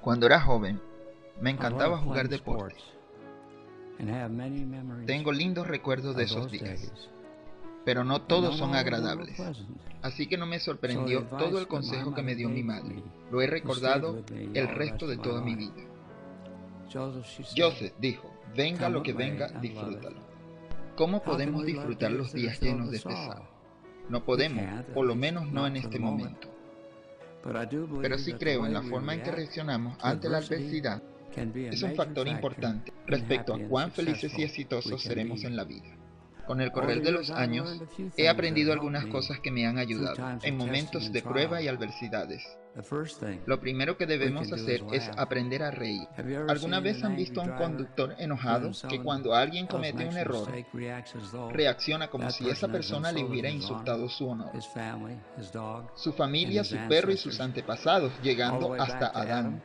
Cuando era joven, me encantaba jugar deportes. Tengo lindos recuerdos de esos días, pero no todos son agradables. Así que no me sorprendió todo el consejo que me dio mi madre. Lo he recordado el resto de toda mi vida. Joseph dijo, venga lo que venga, disfrútalo. ¿Cómo podemos disfrutar los días llenos de pesar? No podemos, por lo menos no en este momento. Pero sí creo en la forma en que reaccionamos ante la adversidad es un factor importante respecto a cuán felices y exitosos seremos en la vida. Con el correr de los años, he aprendido algunas cosas que me han ayudado en momentos de prueba y adversidades. Lo primero que debemos hacer es aprender a reír. ¿Alguna vez han visto a un conductor enojado que cuando alguien comete un error reacciona como si esa persona le hubiera insultado su honor? Su familia, su perro y sus antepasados, llegando hasta Adán.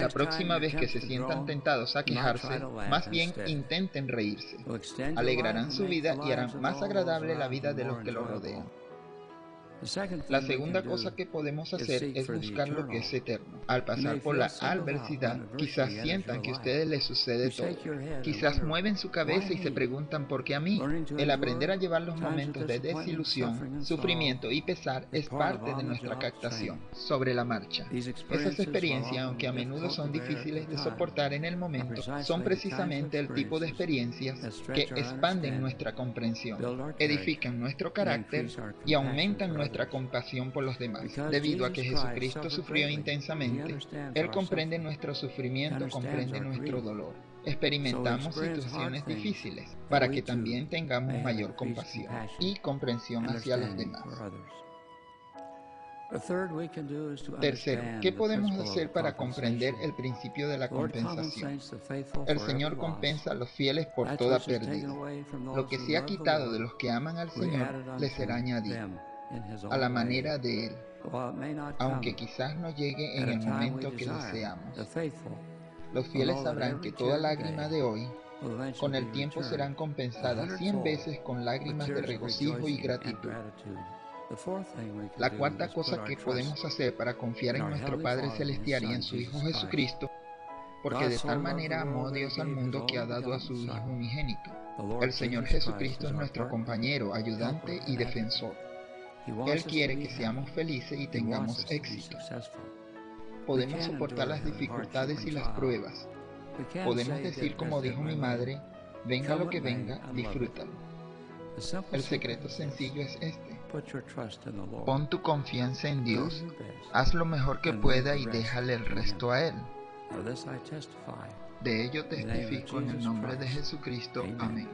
La próxima vez que se sientan tentados a quejarse, más bien intenten reírse. Alegrarán su vida y harán más agradable la vida de los que lo rodean. La segunda cosa que podemos hacer es buscar lo que es eterno. Al pasar por la adversidad, quizás sientan que a ustedes les sucede todo. Quizás mueven su cabeza y se preguntan por qué a mí. El aprender a llevar los momentos de desilusión, sufrimiento y pesar es parte de nuestra captación sobre la marcha. Esas experiencias, aunque a menudo son difíciles de soportar en el momento, son precisamente el tipo de experiencias que expanden nuestra comprensión, edifican nuestro carácter y aumentan nuestra nuestra compasión por los demás. Debido a que Jesucristo sufrió intensamente, Él comprende nuestro sufrimiento, comprende nuestro dolor. Experimentamos situaciones difíciles para que también tengamos mayor compasión y comprensión hacia los demás. Tercero, ¿qué podemos hacer para comprender el principio de la compensación? El Señor compensa a los fieles por toda pérdida. Lo que se ha quitado de los que aman al Señor les será añadido a la manera de Él, aunque quizás no llegue en el momento que deseamos. Los fieles sabrán que toda lágrima de hoy, con el tiempo serán compensadas cien veces con lágrimas de regocijo y gratitud. La cuarta cosa que podemos hacer para confiar en nuestro Padre Celestial y en su Hijo Jesucristo, porque de tal manera amó Dios al mundo que ha dado a su Hijo unigénito. El Señor Jesucristo es nuestro compañero, ayudante y defensor. Él quiere que seamos felices y tengamos éxito. Podemos soportar las dificultades y las pruebas. Podemos decir como dijo mi madre, venga lo que venga, disfrútalo. El secreto sencillo es este. Pon tu confianza en Dios, haz lo mejor que pueda y déjale el resto a Él. De ello testifico en el nombre de Jesucristo. Amén.